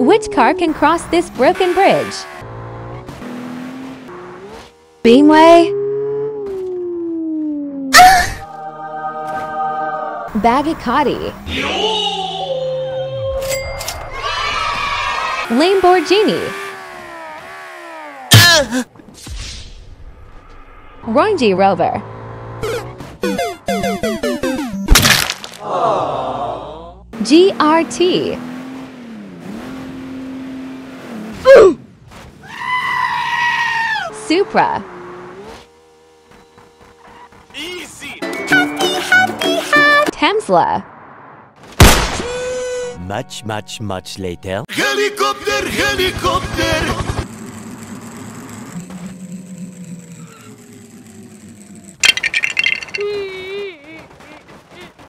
Which car can cross this broken bridge? Beamway? Bagicati. Lamborghini. Range Rover. GRT. Supra. Easy. Tesla. Much, much, much later. Helikopter, helikopter.